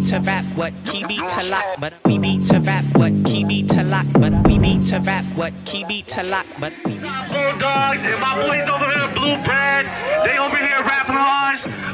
beat to rap what key beat to lock, but we beat to rap what key beat to lock, but we beat to rap what key beat to lock, but we Bulldogs and my boys over here, Bleu Bred. They over here rapping on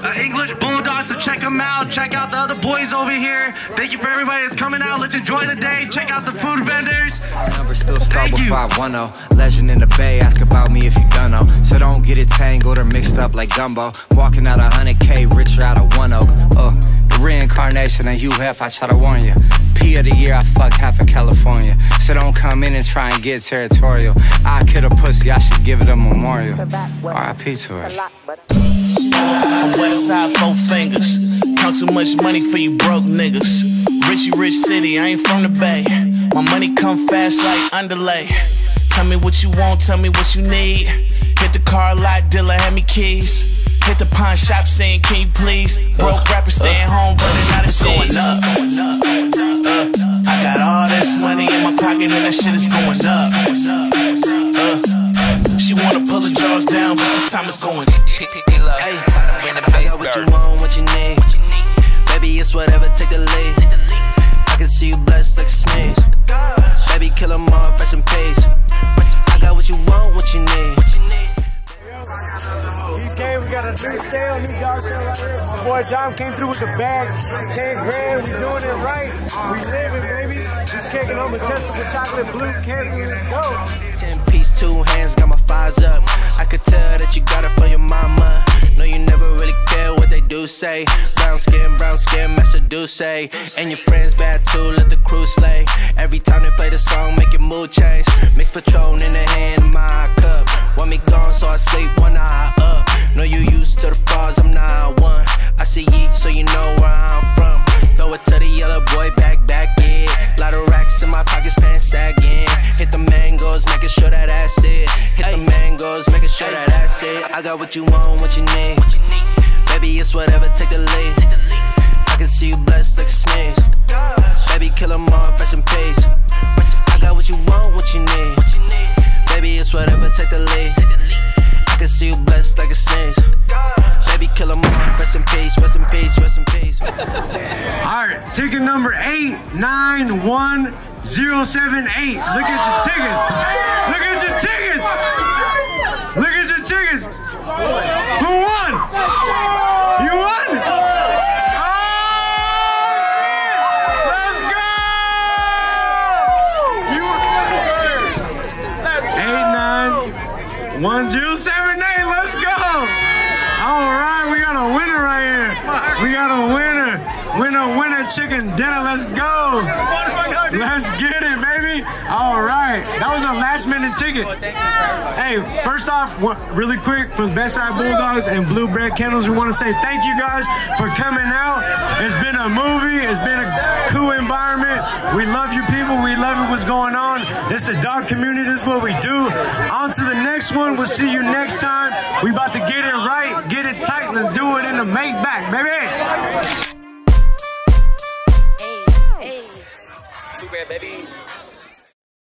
uh, English Bulldogs, so check them out. Check out the other boys over here. Thank you for everybody that's coming out. Let's enjoy the day. Check out the food vendors. Number still start Thank with 510. Legend in the bay, ask about me if you done know. So don't get it tangled or mixed up like gumbo. Walking out a 100K, richer out of one oak. Uh, the reincarnation Hugh Hef, I try to warn you. P of the year, I fuck half of California. So don't come in and try and get territorial. I kill a pussy, I should give it a memorial. RIP to her. I'm west side, four fingers. Count too much money for you broke niggas. Richie Rich City, I ain't from the Bay. My money come fast like underlay. Tell me what you want, tell me what you need. Hit the car lot, dealer, hand me keys. Hit the pawn shop saying, can you please? Broke rapper staying home, running out of It's going cheese. up. Uh, I got all this money in my pocket and that shit is going up. Uh, she wanna pull the jaws down, but this time it's going. Hey, I got what you want, what you need. Boy Dom came through with the bag, 10 grand. We doing it right. We living, baby. Just taking home a Tesla with chocolate blue candy. Let's go. Ten piece, two hands, got my fives up. I could tell that you got it for your mama. No, you never really care what they do say. Brown skin, brown skin, match the do say. And your friends bad too, let the crew slay. Every time they play the song, make your mood change. Mix Patron in the hand of my cup. Want me gone, so I sleep I got what you want, what you need. Baby, it's whatever, take the lead. I can see you blessed like a. Baby, kill 'em all, rest in peace. I got what you want, what you need. Baby, it's whatever, take the lead. I can see you blessed like a sneeze. Baby, kill 'em all, rest in peace, rest in peace, rest in peace. All right, ticket number 891078. Look at your tickets. Look at your tickets. Look at your tickets. Who won? You won? Oh, let's go! You won. Eight nine one zero seven Chicken dinner. Let's go. Let's get it, baby. All right, that was a last minute ticket. Hey, first off, really quick from Best Side Bulldogs and Bleu Bred Kennels, we want to say thank you guys for coming out. It's been a movie. It's been a cool environment. We love you people. We love what's going on. It's the dog community. This is what we do. On to the next one. We'll see you next time. We about to get it right, get it tight. Let's do it in the make back, baby. Instagram, baby.